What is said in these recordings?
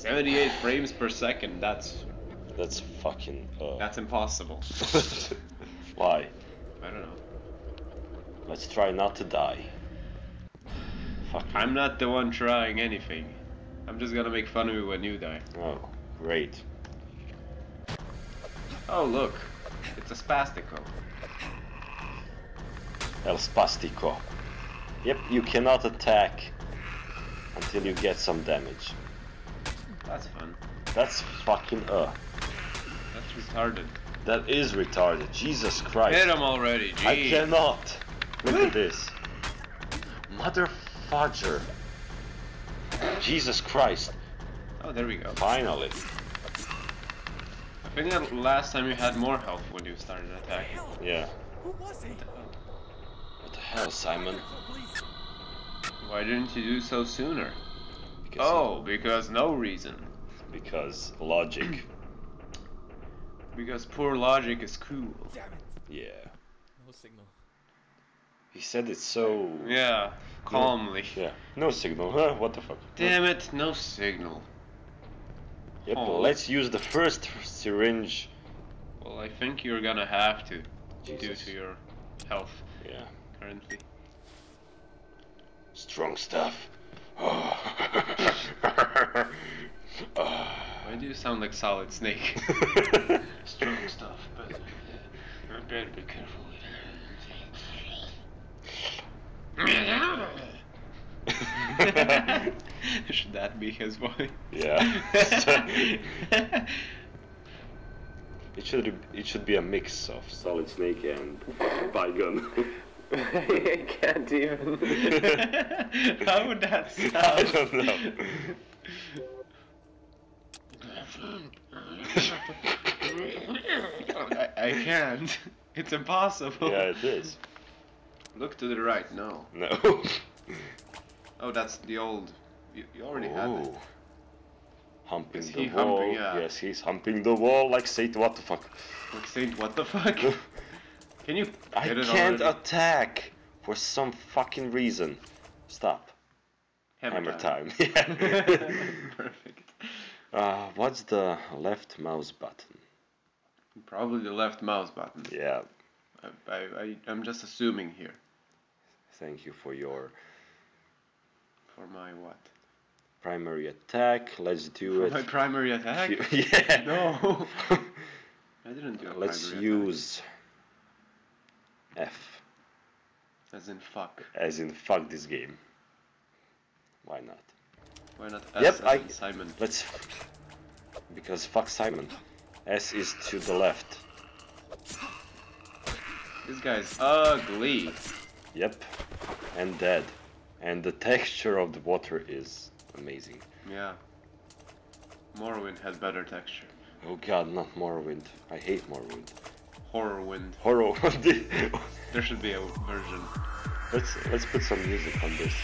78 frames per second. That's That's fucking. Uh, that's impossible. why? I don't know. Let's try not to die. Fuck. I'm not the one trying anything. I'm just gonna make fun of you when you die. Oh, great. Oh look, it's a spastico. El Spastico. Yep, you cannot attack until you get some damage. That's fun. That's fucking uh. That's retarded. That is retarded. Jesus Christ. Hit him already, I cannot. Look at this. Mother fudger. Jesus Christ. Oh, there we go. Finally. I think that last time you had more health when you started attacking. Yeah. Who was he? What the hell, Simon? Why didn't you do so sooner? Because Oh, because no reason. because logic. Because poor logic is cool. Damn it. Yeah. No signal. He said it so. Yeah, calmly. Yeah. No signal. Huh? What the fuck? Damn it, no signal. Yep. Oh. Let's use the first syringe. Well, I think you're gonna have to, due Jesus. to your health Yeah. currently. Strong stuff. Oh. Why do you sound like Solid Snake? Strong stuff, but uh, I better be careful with it. Should that be his voice? yeah. it should it should be a mix of Solid Snake and Bygone. I can't even. How would that sound? I don't know. I, I can't. It's impossible. yeah, it is. Look to the right. No. No. Oh, that's the old. You, you already had it. Humping Is the he wall. humping? Yeah. Yes, he's humping the wall like Saint What the fuck? Like Saint, what the fuck? Can you I can't already? attack for some fucking reason. Stop. Hammer, time. yeah. Perfect. uh, what's the left mouse button? Probably the left mouse button. Yeah. I, I, I, I'm just assuming here. Thank you for your For my what? primary attack. Let's do For it. my primary attack? yeah. No. I didn't do a Let's use F. As in fuck. as in fuck this game. Why not? Why not S Yep, I- Simon? Let's because fuck Simon. S is to the left. This guy's ugly. Yep. And dead. And the texture of the water is amazing. Yeah. Morrowind has better texture. Oh god, not Morrowind. I hate Morrowind. Horrorwind. Horror. Wind. There should be a version. let's let's put some music on this.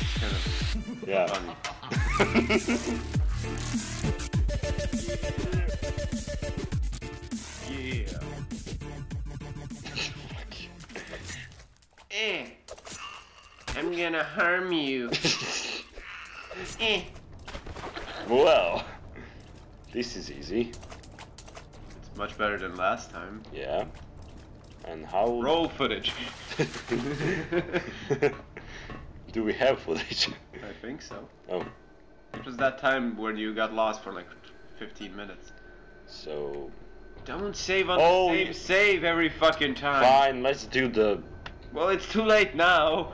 It's kind of Yeah. funny. Yeah. Eh. I'm gonna harm you. eh. well, this is easy. Much better than last time. Yeah. And how Roll footage. do we have footage? I think so. oh, It was that time when you got lost for like 15 minutes. so Don't save on Oh, the same save every fucking time. fine. Let's do the. Well, it's too late now.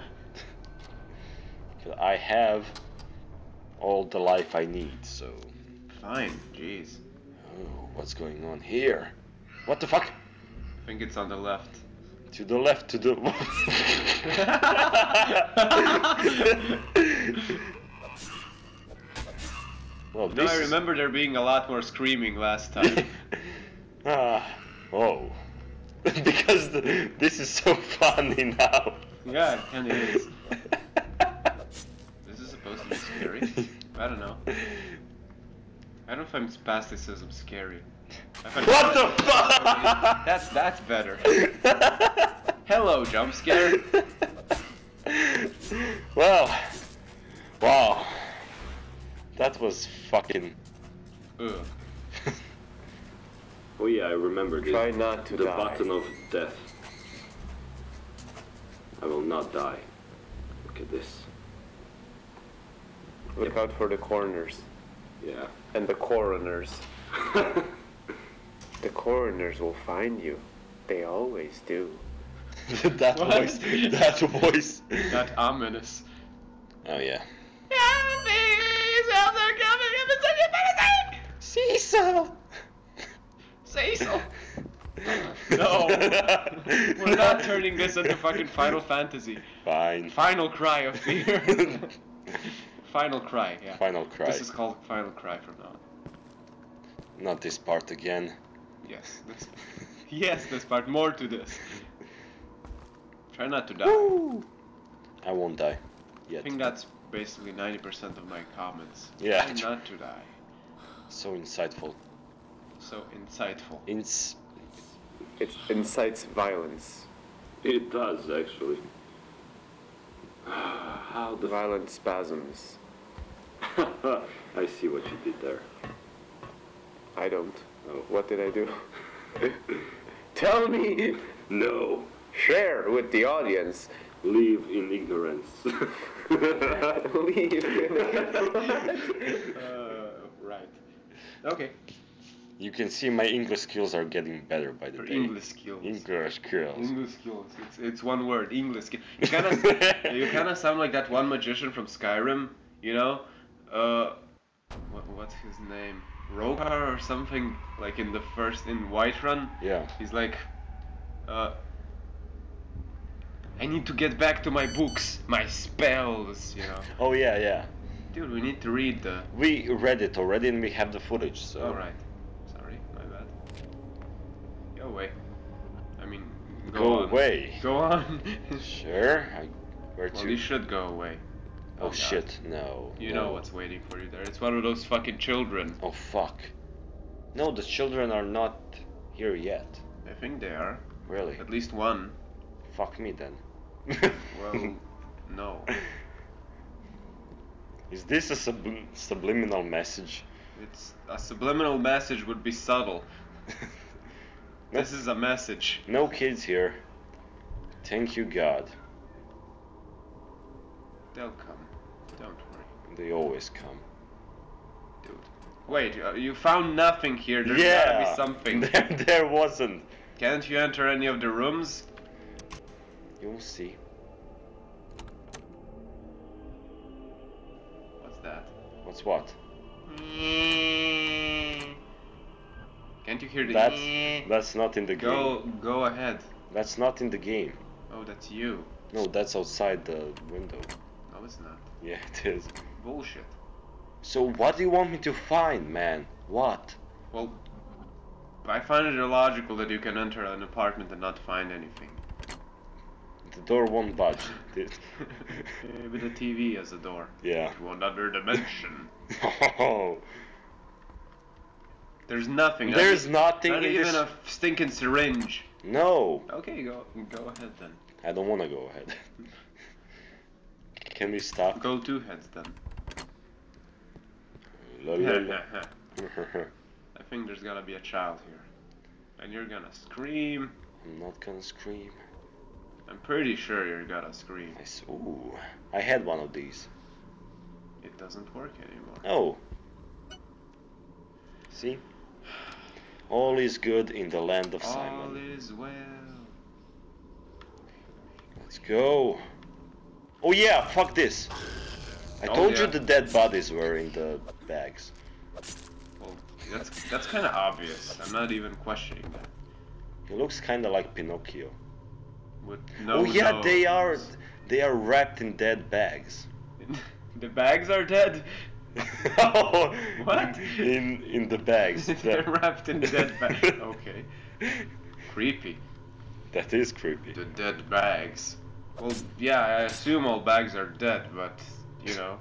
I have all the life I need. So, Fine, jeez. What's going on here? What the fuck? I think it's on the left. To the left, to the. well, No, I remember there being a lot more screaming last time. ah, oh. because the, this is so funny now. yeah, it kinda is. This is supposed to be scary. I don't know. I don't find spasticism scary. I find What the fuck? That's that's better. Hello, jump scare. well, wow. That that was fucking. Ugh. oh yeah, I remember this. Try not to the die. button of death. I will not die. Look at this. Look out for the corners Yeah. And the coroners. The coroners will find you. They always do. that What? voice. That voice. That ominous. Oh yeah. Cecil! Cecil! No! We're not turning this into fucking Final Fantasy. Fine. Final cry of fear. Final cry, yeah. Final cry. This is called Final Cry from now on. Not this part again. Yes, this. Yes, this part. More to this. Try not to die. I won't die. I think that's basically 90% of my comments. Yeah. Try not to die. So insightful. So insightful. Ins. It incites violence. It does actually. How the Violent spasms. I see what you did there. I don't. Oh. What did I do? Tell me! No. Share with the audience. Live in ignorance. Leave. Uh, right. Okay. You can see my English skills are getting better by the day. English skills. English skills. English skills. It's, it's one word. English skills. You kind of you kind of sound like that one magician from Skyrim. You know, uh, what, what's his name? Rogar or something like in the first in Whiterun. Yeah. He's like, uh, I need to get back to my books, my spells. You know, Oh yeah, yeah. dude, we need to read the. We read it already and we have the footage. So. All right. Go away. I mean, go, Go on. away. Go on. Sure. I, where well, to? you should go away. Oh, oh God. shit! No. You no. know what's waiting for you there. It's one of those fucking children. Oh fuck. No, the children are not here yet. I think they are. Really? At least one. Fuck me then. Well, no. Is this a sublim- subliminal message? It's a subliminal message would be subtle. This is a message. No kids here. Thank you, God. They'll come. Don't worry, They always come. dude. Wait, uh, you found nothing here. There's yeah. gotta be something. There, there wasn't. Can't you enter any of the rooms? You'll see. What's that? What's what? Can't you hear the? That's eh"? that's not in the game. Go, go ahead. That's not in the game. Oh, that's you. No, that's outside the window. No, it's not. Yeah, it is. Bullshit. So what do you want me to find, man? What? Well, I find it illogical that you can enter an apartment and not find anything. The door won't budge. Maybe eh, the TV has a door yeah. to another dimension. Oh, There's nothing. there's nothing not even this. a stinking syringe. No, Okay, go go ahead then. I don't want to go ahead. Can we stop? Go two heads then. La, la, la. I think there's gonna be a child here, and you're gonna scream. I'm not gonna scream. I'm pretty sure you're gonna scream. I s- Ooh, I had one of these. It doesn't work anymore. Oh. See? All is good in the land of All Simon. is well. Let's go. Oh yeah, fuck this. I Oh, told you the dead bodies were in the bags. Well, that's that's kind of obvious. I'm not even questioning that. He looks kind of like Pinocchio. With oh, no oh yeah, they are they are wrapped in dead bags. the bags are dead. What? In in the bags. They're wrapped in dead bags. Okay. Creepy. That is creepy. The dead bags. Well, yeah, I assume all bags are dead, but you know,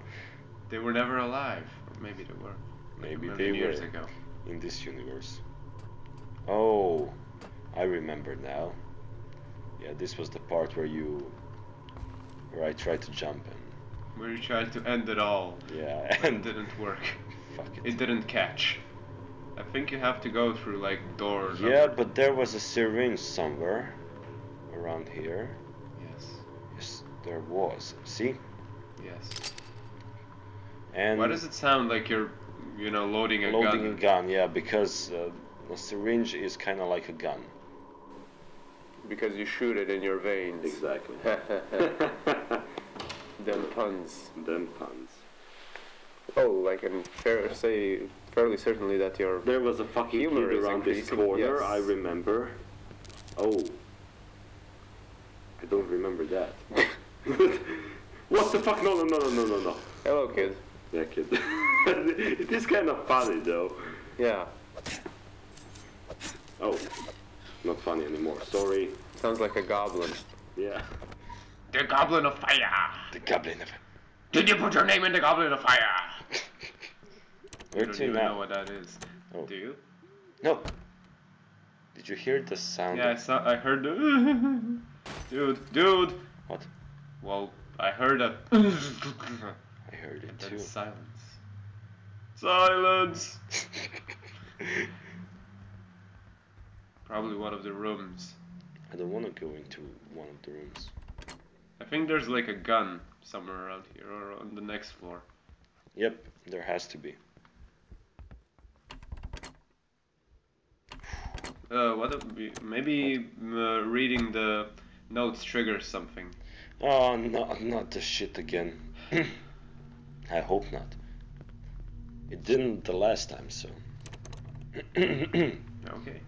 they were never alive. Or maybe they were. like Maybe they years were. ago. in this universe. Oh, I remember now. Yeah, this was the part where you, where I tried to jump and where you tried to end it all. Yeah, But it and didn't work. fuck it. It didn't catch. I think you have to go through like doors. Yeah, or- but there was a syringe somewhere around here. Yes. Yes, there was. See? Yes. And Why does it sound like you're, you know, loading a loading gun? Loading a gun? Yeah, because uh, a syringe is kind of like a gun. Because you shoot it in your veins. Exactly. Them puns. Them puns. Oh, I can fair say fairly certainly that your There was a fucking Humor kid around this corner, yes. I remember. Oh. I don't remember that. what the fuck? No, no, no, no, no, no, no. hello kid. Yeah, kid. it is kind of funny though. Yeah, Oh, not funny anymore. Sorry. sounds like a goblin. Yeah. The Goblin of Fire! The goblin of. Did you put your name in the Goblin of Fire? I Where don't to even know what that is. Oh. Do you? No. Did you hear the sound? Yeah, I saw. I heard the. dude, dude. What? Well, I heard a. I heard it too. silence. Silence. Probably one of the rooms. I don't want to go into one of the rooms. I think there's like a gun somewhere around here or on the next floor. Yep, there has to be. Uh, what? Maybe uh, reading the notes triggers something. Oh, no, not the shit again. I hope not. It didn't the last time, so. Okay.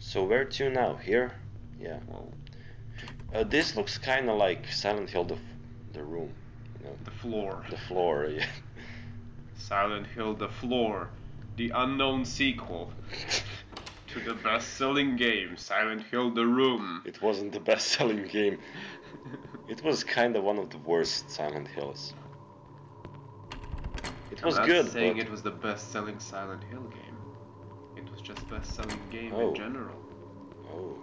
so where to now? Here? Yeah. Well, Uh, this looks kind of like Silent Hill, the, f- the room. You know, the floor. the floor. Yeah. Silent Hill: The Floor, the unknown sequel to the best-selling game Silent Hill: The Room. It wasn't the best-selling game. It was kind of one of the worst Silent Hills. It was I'm not good, saying it was the best-selling Silent Hill game. It was just best-selling game Oh. in general. oh.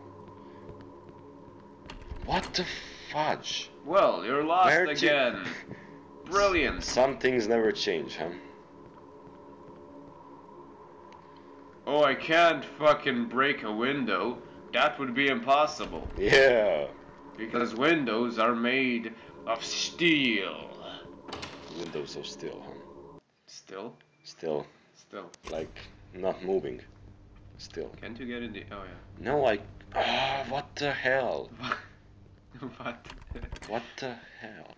What the fudge? Well, you're lost Where again. Brilliant. Some things never change, huh? Oh, I can't fucking break a window. That would be impossible. Yeah. Because windows are made of steel. Windows are still, huh? Still? Still, Still. like, not moving. Still. Can't you get in the. Oh, yeah. No, I. Ah, what the hell? what? What the hell?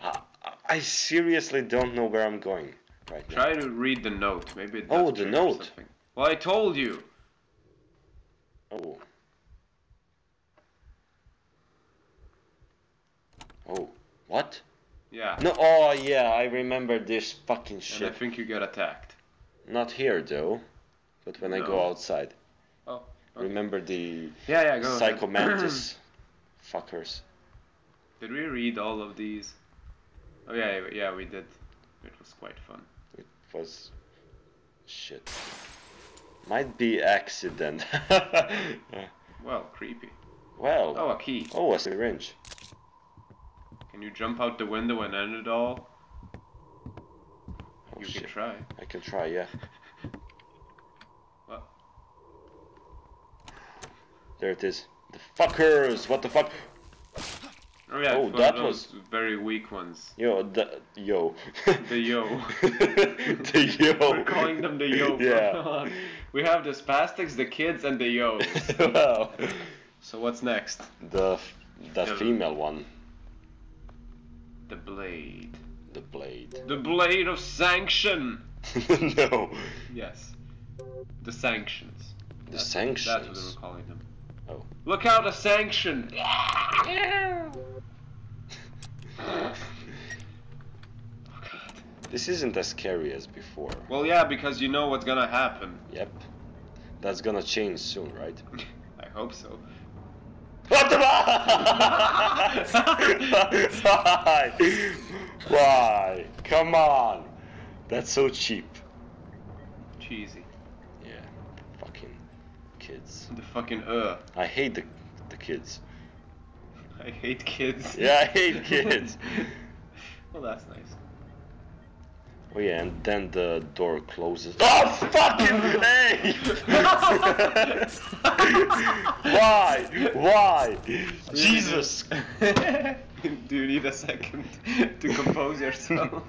I, I seriously don't know where I'm going right now. Try to read the note. Maybe it Oh, the note. Something. Well, I told you. Oh. Oh. What? Yeah. No, oh yeah, I remember this fucking shit. And I think you get attacked. Not here though, but when I go outside. Oh. Okay. Remember the Yeah, yeah, go ahead. Psycho Mantis fuckers. Did we read all of these? Oh yeah, yeah, yeah, we did. It was quite fun. It was shit. Might be accident. Well, creepy. well, Oh, a key. oh, a syringe. Can you jump out the window and end it all? Oh you shit. can try. I can try, yeah. There it is. The fuckers! What the fuck? Oh yeah, Oh, that was very weak ones. Yo, the yo. The yo. the yo. We're calling them the yo. Yeah. we have the spastics, the kids, and the yos. well, so what's next? the the The- female one, The blade. the blade. The blade of sanction. no, Yes. The sanctions. the That's- sanctions. That's what we're calling them. Oh. Look out, a sanction! This isn't as scary as before. Well, yeah, because you know what's gonna happen. Yep. That's gonna change soon, right? I hope so. What the Why? Why? Come on. That's so cheap. Cheesy. Yeah. Fucking kids. The fucking uh. I hate the the kids. I hate kids. Yeah, I hate kids. well, that's nice. Oh yeah, and then the door closes. Oh fucking hey! Why? Why? Jesus! Do you need a second to compose yourself?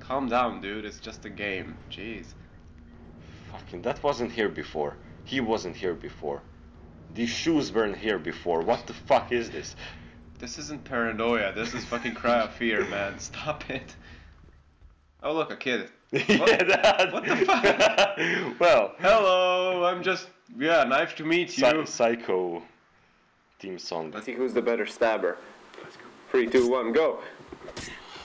Calm down, dude. It's just a game. Jeez. Fucking, that wasn't here before. He wasn't here before. These shoes weren't here before. What the fuck is this? This isn't paranoia. This is fucking cry of fear, man. Stop it. Oh look, a kid. yeah, that. What the fuck? well, Hello, I'm just yeah, nice to meet you. Psy- Psycho team song. Let's see who's the better stabber. Let's go. Three, two, one, go.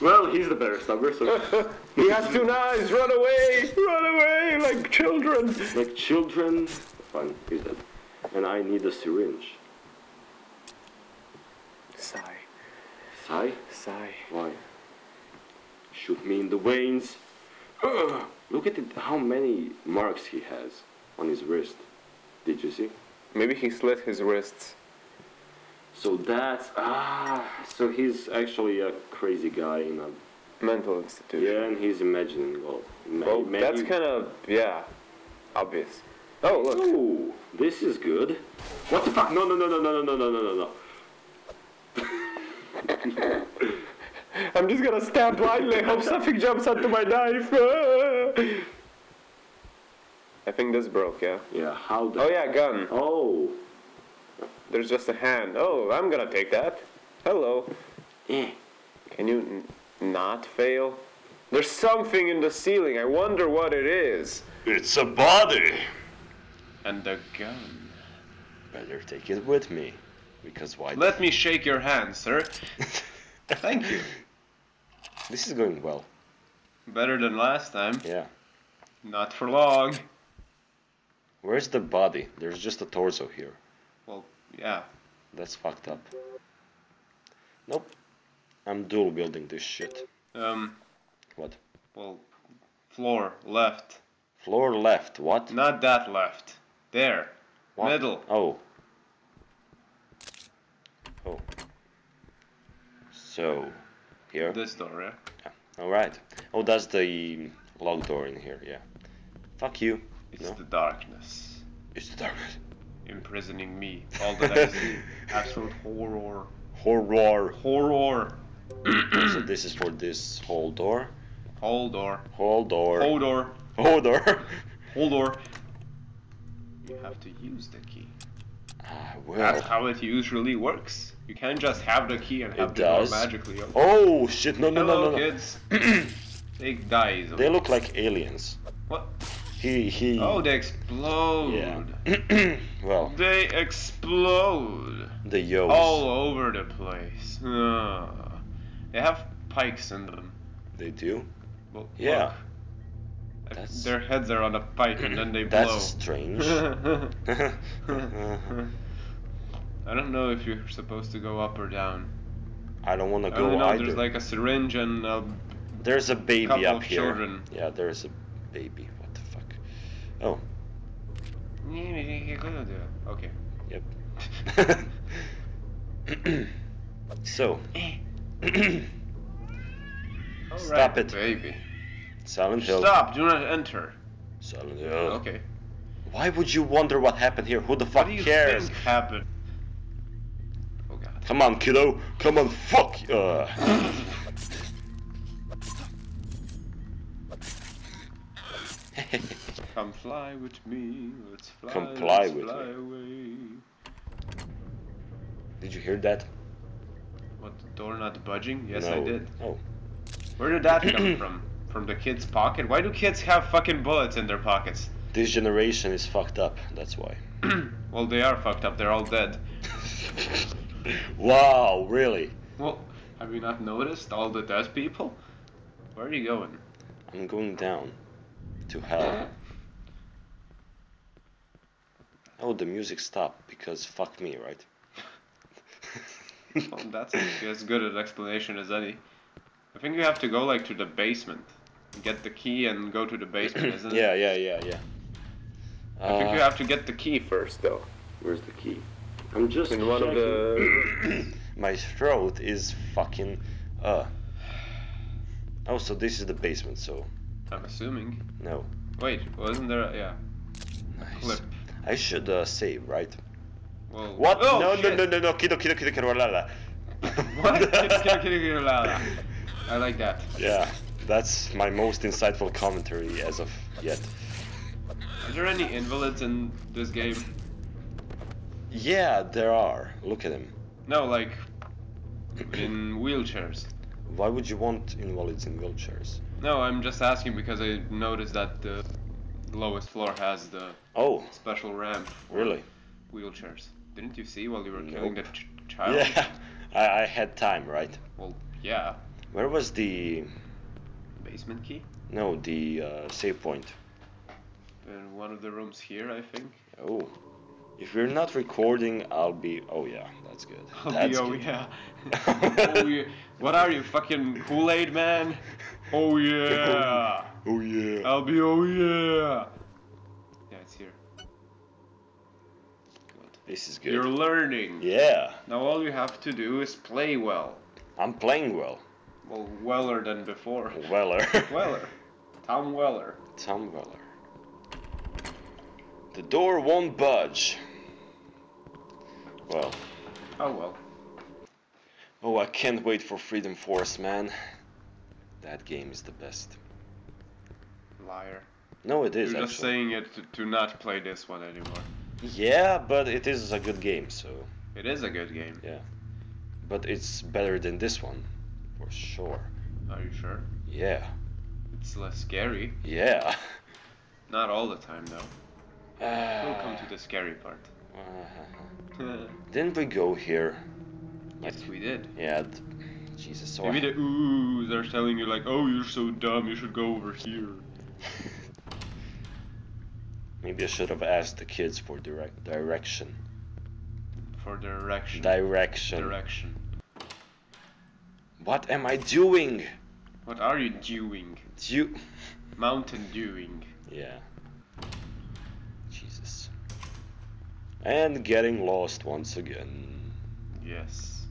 Well, he's the better stabber, so he has two knives. Run away! Run away like children. like children. Fine, he's dead. And I need a syringe. Sigh, Sigh? sigh. Why? Shoot me in the veins. Ugh. Look at it, how many marks he has on his wrist. Did you see? Maybe he slit his wrists. So that's ah. So he's actually a crazy guy in a Mental institution. yeah, and he's imagining well. ma- Well, ma- that's kind of yeah, obvious. Oh look, Ooh, this is good. What the fuck? No, no, no, no, no, no, no, no, no, no. I'm just gonna stab blindly. Hope something jumps onto my knife. I think this broke. Yeah. Yeah, how the? Oh yeah, gun. Oh. There's just a hand. Oh, I'm gonna take that. Hello. Eh. Can you n- not fail? There's something in the ceiling. I wonder what it is. It's a body. And a gun. Better take it with me, because why? Let me shake your hand, sir. Thank you. This is going well. Better than last time. Yeah. Not for long. Where's the body? There's just a torso here. Yeah. That's fucked up. Nope. I'm dual building this shit. Um, What? well, floor, left. Floor left. What? Not that left. There. What? Middle. Oh. Oh. So, here. This door, yeah? yeah. All right. Oh, that's the log door in here. Yeah. Fuck you. It's No. the darkness. It's the darkness. Imprisoning me. All that I see. Absolute horror. Horror. Horror. so this is for this whole door. Hold door. Whole door. Hold door. Whole door. Hold door. You have to use the key. ah, That's how it usually works. You can't just have the key and have It the door magically open. Oh shit! No no Hello, no no no. kids. they die. They look like aliens. What? He he. Oh, they explode. Yeah. well, They explode the yos. all over the place. Ah. They have pikes in them. They do. Well, Yeah. look. That's- Their heads are on a pike and then they blow. That's strange. I don't know if you're supposed to go up or down. I don't want to go know either. there's like a syringe and a There's a baby couple up of here. children. Yeah, there's a baby. What the fuck? Oh, Okay. yep. so, Stop Alright, it. baby. Silent Hill. Stop! Do not enter. Silent Hill. Okay. Why would you wonder what happened here? Who the What fuck cares? happened? Oh god. Come on, kiddo. Come on, fuck. Uh. fly with me. Let's fly. Comply let's with fly me. away. Did you hear that? What? The door not budging? Yes, I did. Oh, Where did that come from? From the kid's pocket? Why do kids have fucking bullets in their pockets? this generation is fucked up. That's why. well, they are fucked up. They're all dead. wow, really? Well, have you not noticed all the dead people? Where are you going? I'm going down to hell. Oh, the music stopped because fuck me, right? Well, that's as good an explanation as any. I think you have to go like to the basement, get the key, and go to the basement, isn't it? yeah, yeah, yeah, yeah. I think Uh, you have to get the key first, though. Where's the key? I'm just In one of the. My throat is fucking. Uh. Oh, so this is the basement. So I'm assuming. no. Wait, wasn't there? A, yeah. Nice. Clip. I should uh, save, right? Well. What? Oh, no, no, shit. no, no, no, kiddo, kiddo, kiddo, kiddo, la, la. What? Kiddo, kiddo, kiddo, kiddo, la, la. I like that. Yeah, that's my most insightful commentary as of yet. Are there any invalids in this game? Yeah, there are. Look at him. No, like in wheelchairs. Why would you want invalids in wheelchairs? No, I'm just asking because I noticed that the lowest floor has the Oh, special ramp really? wheelchairs. Didn't you see while you were killing Nope. the ch- child? Yeah, I, I had time, right? Well, yeah. Where was the Basement key? no the uh, save point? In one of the rooms here, I think. Oh, if we're not recording, I'll be. Oh yeah, that's good. Oh, That's oh good. yeah. oh yeah. What are you, fucking Kool-Aid man? Oh yeah. Oh yeah. I'll be oh yeah. Yeah, it's here. Good. This is good. You're learning. Yeah, Now all you have to do is play well. I'm playing well. Well, weller than before. Weller. Weller. Tom Weller. Tom Weller. The door won't budge. Well, Oh well. oh, I can't wait for Freedom Force, man. That game is the best. Liar. No, it is You're just actually. saying it to, to not play this one anymore. Yeah, but it is a good game, so It is a good game. yeah. But it's better than this one, for sure. Are you sure? Yeah, It's less scary. yeah. Not all the time though. We'll come to the scary part. Uh, didn't we go here? yes, we did. Yeah. Jesus. So Maybe I- the oohs are telling you like, oh, you're so dumb, you should go over here. Maybe I should have asked the kids for direct direction. For direction. Direction. Direction. What am I doing? What are you doing? You. Mountain doing. Yeah. Jesus. And getting lost once again. Yes.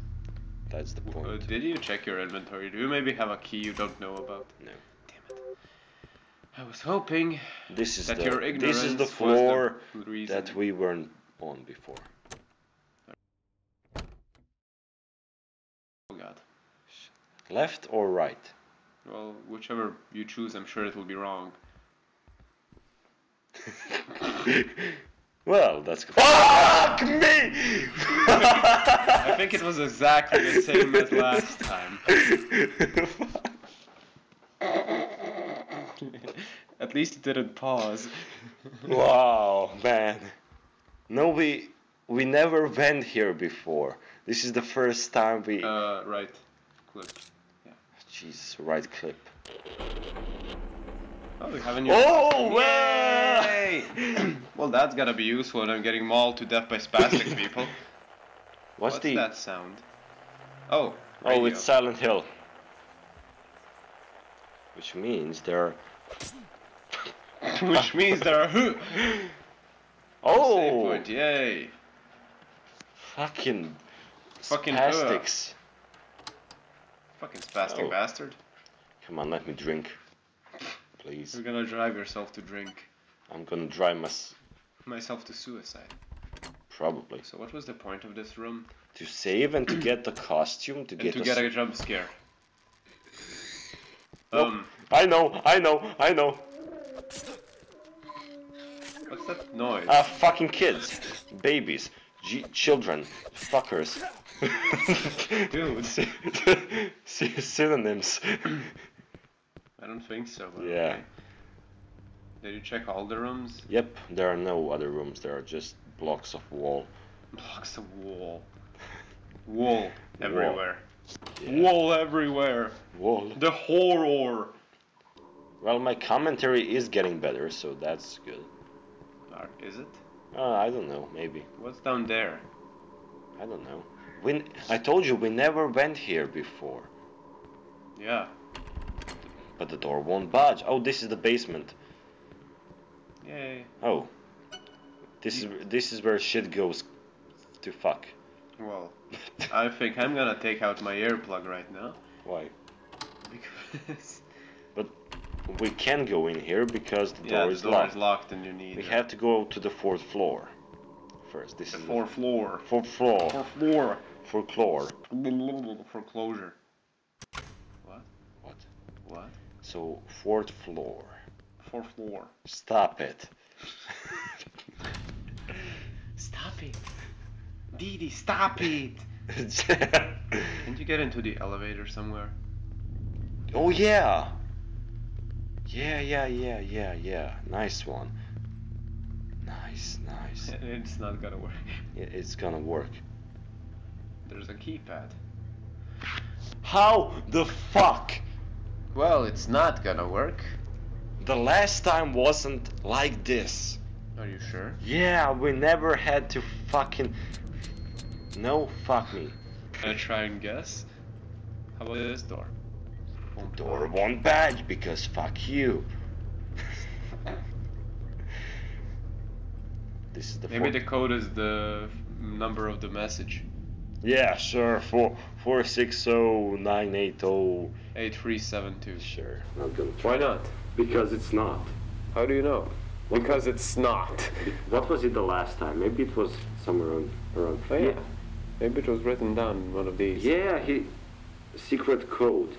That's the Uh, point. did you check your inventory? Do you maybe have a key you don't know about? No. Damn it. I was hoping This is that the your ignorance this is the floor the that we weren't on before. Oh god. Left or right? Well, whichever you choose, I'm sure it will be wrong. well, that's good. Fuck me! I think it was exactly the same as last time. At least it didn't pause. wow, man. No, we we never went here before. This is the first time we. Uh, right. clip. Yeah. Jesus, right clip. Oh, we have a new. Oh well. Yay! well, that's gotta be useful when I'm getting mauled to death by spastic people. What's, the? that sound? Oh. Oh, it's Silent Hill. Which means there are. Which means there are. Save Oh, point, yay! fucking Fucking spastics. Fucking spastic Oh. bastard. Come on, let me drink, please. You're gonna drive yourself to drink. I'm gonna drive my Myself to suicide. probably So what was the point of this room? to save and to get the costume to And get to the get a jump scare. Nope. Um, I know, I know, I know. what's that noise? Ah, fucking kids, babies, G- children, fuckers. Dude. Sy- sy- synonyms. I don't think so. But Yeah. okay. Did you check all the rooms? Yep, there are no other rooms. There are just blocks of wall. Blocks of wall. Wall everywhere. Yeah. Wall everywhere. Wall. The horror. Well, my commentary is getting better, so that's good. Is it? Uh, I don't know, maybe. What's down there? I don't know. We, I told you we never went here before. Yeah. But the door won't budge. Oh, this is the basement. Yay. Oh. This is this is where shit goes to fuck. Well, I think I'm gonna take out my earplug right now. Why? Because. But we can go in here because the yeah, door the is door locked. is locked and you need. We uh, have to go to the fourth floor first. This the is fourth floor. fourth floor. Fourth floor. For floor. Foreclosure. So fourth floor. Fourth floor. Stop it. Stop it. Didi, stop it. Can't you get into the elevator somewhere? oh yeah. Yeah, yeah, yeah, yeah, yeah. Nice one. Nice, nice. It's not gonna work. It's gonna work. There's a keypad. How the fuck? Well, it's not gonna work. The last time wasn't like this. Are you sure? Yeah, we never had to fucking. No, fuck me. Can I try and guess? How about this door? Boom, Door won't badge because fuck you. this is the Maybe the code is the number of the message. Yeah, sure. Four four six zero nine eight zero. 8372. Sure. Not gonna Why not? Because it's not. How do you know? Because it's not. What was it the last time? Maybe it was somewhere around. around Oh, yeah. Maybe it was written down in one of these. Yeah, he. Secret code.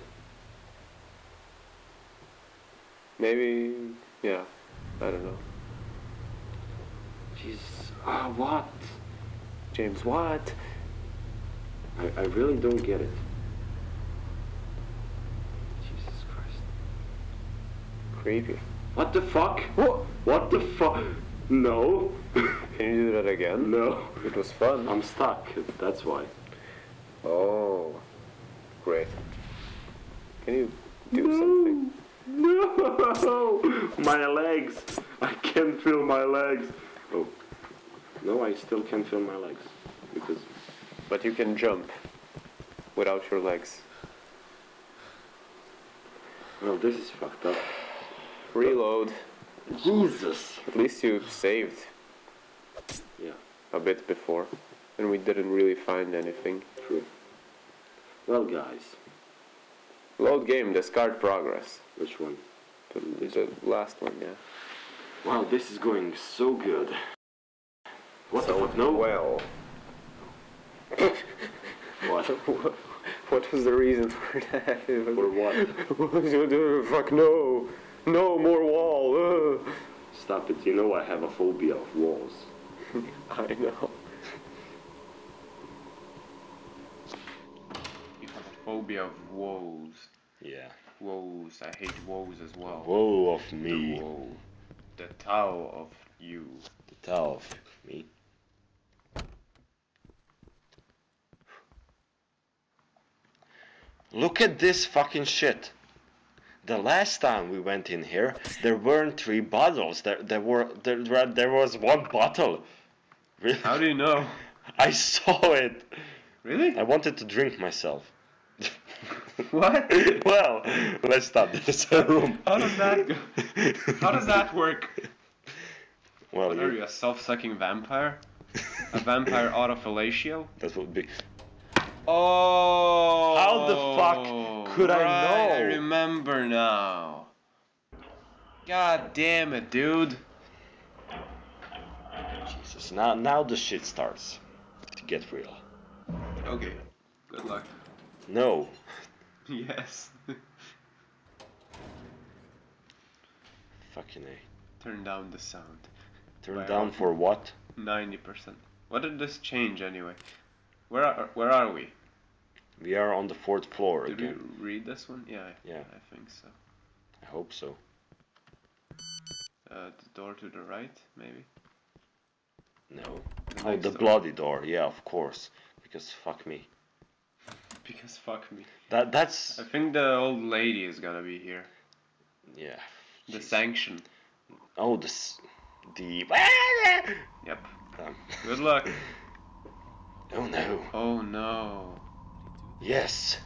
Maybe. Yeah. I don't know. Jesus. Ah, what? James, what? I, I really don't get it. Jesus Christ. Creepy. What the fuck? What? What the fuck? No. Can you do that again? no. It was fun. I'm stuck. That's why. Oh. Great. Can you do something? No! My legs! I can't feel my legs. Oh. No, I still can't feel my legs. Because. But you can jump without your legs. Well, this is fucked up. Reload. Jesus! At least you saved Yeah, a bit before. And we didn't really find anything. true. Well, guys. Load game, discard progress. Which one? The, the last one, yeah. Wow, this is going so good. What the fuck? No? Well. What? what was the reason for that? For what? Fuck no! No more wall! ugh. Stop it. You know I have a phobia of walls. I know. You have a phobia of walls. Yeah. Walls, I hate walls as well. Woe of The me. woe. The Tao of you. The tell of me. Look at this fucking shit. The last time we went in here, there weren't three bottles. There, there were, there, there was one bottle. Really? How do you know? I saw it. Really? I wanted to drink myself. What? well, let's stop. this room. How does that go? How does that work? Well, What are you, you, a self-sucking vampire? A vampire autofellatio? that would be. Oh! How the fuck could I right, I know? remember now. God damn it, dude. Jesus. Now, now the shit starts to get real. Okay. Good luck. No. Yes. Fucking A. Turn down the sound. Turn Why down for what? 90%. What did this change anyway? Where are, where are we? We are on the fourth floor Did again. read this one? Yeah, I- Yeah. I think so. I hope so. Uh, the door to the right, maybe? No. The Oh, the door. bloody door. Yeah, of course. Because fuck me. Because fuck me. That that's I think the old lady is gonna be here. yeah. The Jeez. sanction. Oh, the s- the. Yep. Um, Good luck. oh no. Oh no. Yes.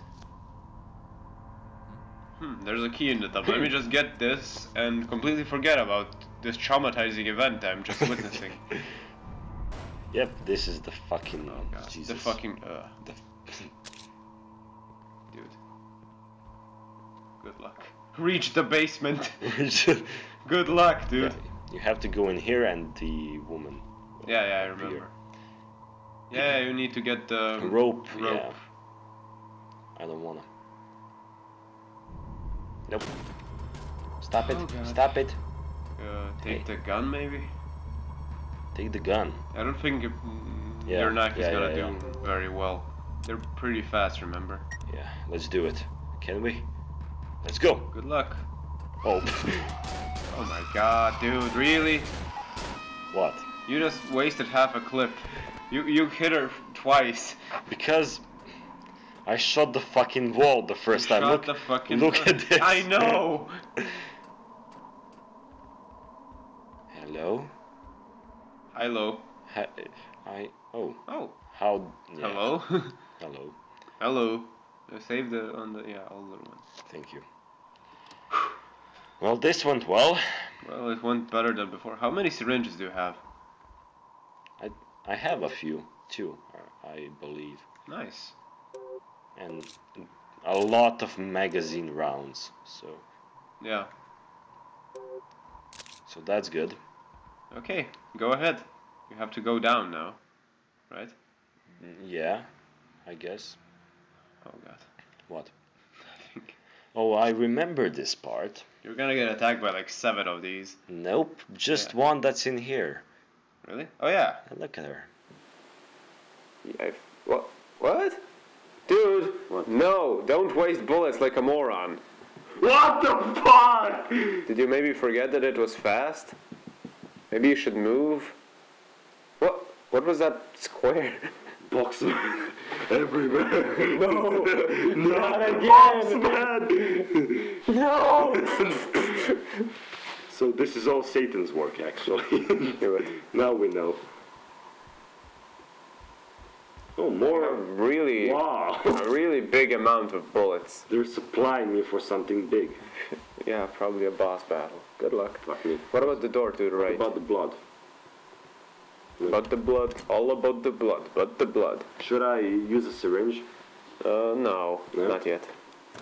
Hmm, there's a key in the top. Let me just get this and completely forget about this traumatizing event I'm just witnessing. Yep, this is the fucking Oh god. Jesus. The fucking uh The- dude. Good luck. Reach the basement. Good luck, dude. You have to go in here and the woman. Yeah, yeah, I appear. Yeah, you need to get the Rope, rope. yeah. I don't wanna. Nope. Stop it. Oh, Stop it. Uh, take Hey. the gun, maybe. Take the gun. I don't think it, mm, Yeah, your knife is yeah, gonna yeah, do very well. They're pretty fast, remember? Yeah, let's do it. Can we? Let's go. Good luck. Oh, Oh my god, dude, really? what? You just wasted half a clip. You you hit her twice. Because I shot the fucking wall the first time. Shot Look, the fucking. look at this. I know. Hello. Hello. Hi. I. Oh. Oh, How? yeah, hello. Hello. hello. Save the on the yeah older one. Thank you. Well, this went well. Well, it went better than before. How many syringes do you have? I have a few, too, uh, I believe, Nice. and a lot of magazine rounds. So, Yeah. so that's good. Okay, go ahead. You have to go down now, right? Yeah, I guess. Oh god. What? Oh, I remember this part. you're gonna get attacked by like seven of these. Nope, just Yeah. one that's in here. Really? Oh yeah. And look at her. Yeah, I- what? What? Dude, What? no, don't waste bullets like a moron. What the fuck? Did you maybe forget that it was fast? Maybe you should move? What? What was that square? Boxer everywhere. No, not again. man. No! so this is all Satan's work, actually. Now we know. Oh, more. really, Wow. a really big amount of bullets. They're supplying me for something big. Yeah, probably a boss battle. Good luck. Fuck me. What about the door to the right? About the blood. About the blood. All about the blood. But the blood. Should I use a syringe? Uh, no, No? not yet.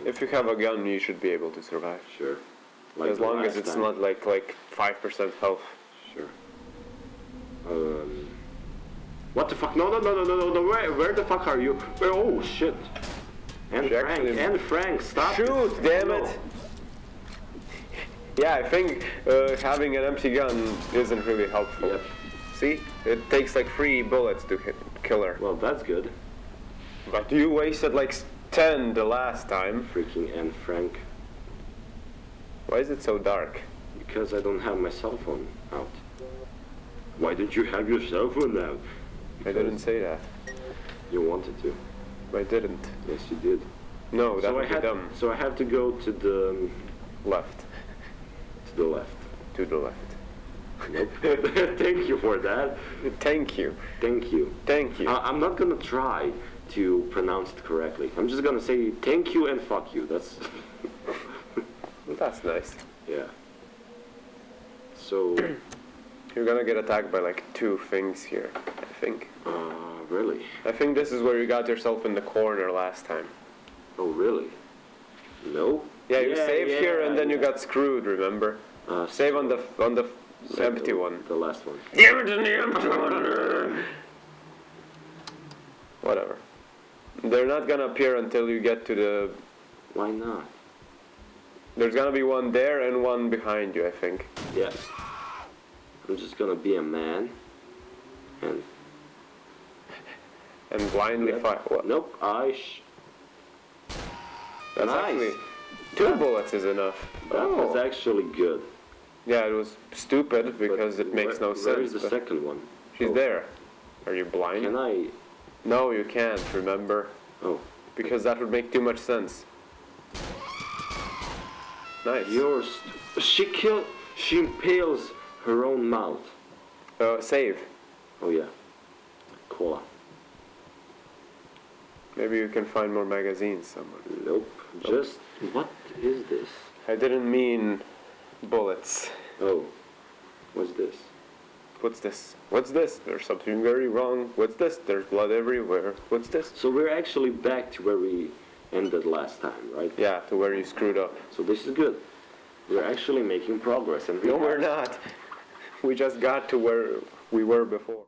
If you have a gun, you should be able to survive. Sure. As long as it's time. not like like five percent health. Sure. Um. What the fuck? No, no, no, no, no, no, no. Where, where the fuck are you? Where? Oh shit. And Frank, actually- and Frank, stop! Shoot, damn No. it! Yeah, I think uh, having an empty gun isn't really helpful. Yep. See, it takes like three bullets to hit kill her. Well, that's good. But you wasted like ten the last time. Freaking and Frank. Why is it so dark? Because I don't have my cell phone out. Why don't you have your cell phone out? I didn't say that. You wanted to. I didn't. Yes, you did. No, that so I would be had, dumb. So I have to go to the um, Left. to the left. To the left. Nope. Thank you for that. Thank you. Thank you. Thank you. I, I'm not gonna try to pronounce it correctly. I'm just gonna say thank you and fuck you. That's That's nice. yeah. So, You're gonna get attacked by like two things here, I think. uh, really? I think this is where you got yourself in the corner last time. Oh, really? No. Yeah, you Yeah, saved here and then you got screwed, remember? Uh, Save on the on the empty one. The last one. Give it to the empty one. Whatever. They're not gonna appear until you get to the. Why not? There's gonna be one there and one behind you, I think. Yeah. I'm just gonna be a man. And And blindly fire. What? nope, I. Sh- That's Nice. actually two bullets is enough. that Oh. was actually good. Yeah, it was stupid because But it makes where- no sense. is the second one? She's Oh. there. Are you blind? Can I? No, you can't. Remember, Oh, because that would make too much sense. Nice. yours. She killed. She impales her own mouth. Uh, save. Oh yeah. Cola. Maybe you can find more magazines somewhere. Nope. Just what is this? I didn't mean bullets. Oh, what's this? What's this? What's this? There's something very wrong. What's this? There's blood everywhere. What's this? So we're actually back to where we ended last time, right? Yeah, to where you screwed up. So this is good. We're actually making progress, and we No, we're not. We just got to where we were before.